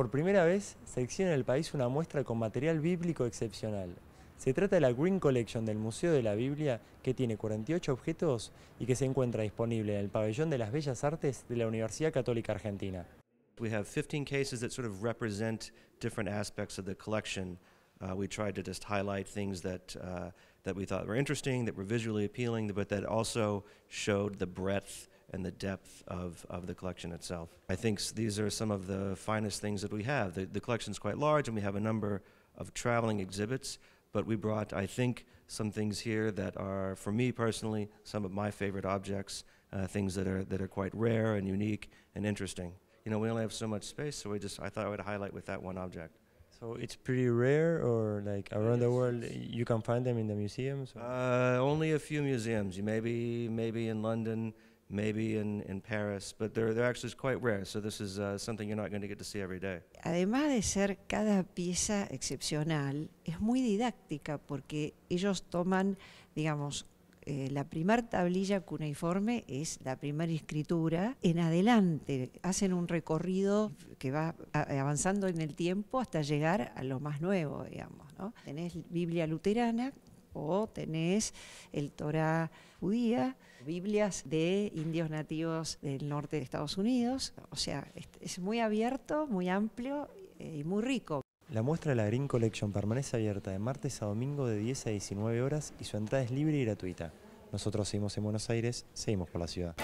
Por primera vez se exhibe en el país una muestra con material bíblico excepcional. Se trata de la Green Collection del Museo de la Biblia, que tiene 48 objetos y que se encuentra disponible en el Pabellón de las Bellas Artes de la Universidad Católica Argentina. We have 15 cases that sort of represent different aspects of the collection. Uh, we tried to just highlight things that, uh, that we thought were interesting, that were visually appealing, but that also showed the breadth and the depth of, of the collection itself. I think these are some of the finest things that we have. The, the collection is quite large, and we have a number of traveling exhibits, but we brought, I think, some things here that are, for me personally, some of my favorite objects, uh, things that are, that are quite rare and unique and interesting. You know, we only have so much space, so we just, I thought I would highlight with that one object. So it's pretty rare, or like around the world, you can find them in the museums. Uh, only a few museums. Maybe maybe in London, maybe in, in Paris, but they're they're actually quite rare. So this is uh, something you're not going to get to see every day. Además de ser cada pieza excepcional, es muy didáctica porque ellos toman, digamos, eh, la primera tablilla cuneiforme es la primera escritura. En adelante hacen un recorrido que va avanzando en el tiempo hasta llegar a lo más nuevo, digamos. ¿no? Tenés Biblia luterana o tenés el Torah judía, Biblias de indios nativos del norte de Estados Unidos. O sea, es muy abierto, muy amplio eh, y muy rico. La muestra de la Green Collection permanece abierta de martes a domingo de 10 a 19 horas y su entrada es libre y gratuita. Nosotros seguimos en Buenos Aires, seguimos por la ciudad.